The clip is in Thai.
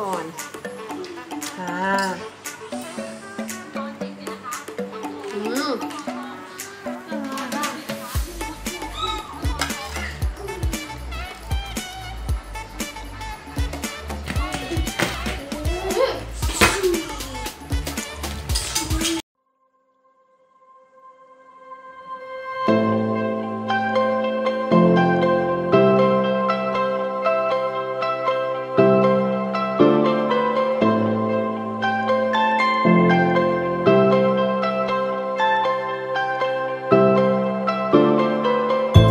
ก่อนค่ะ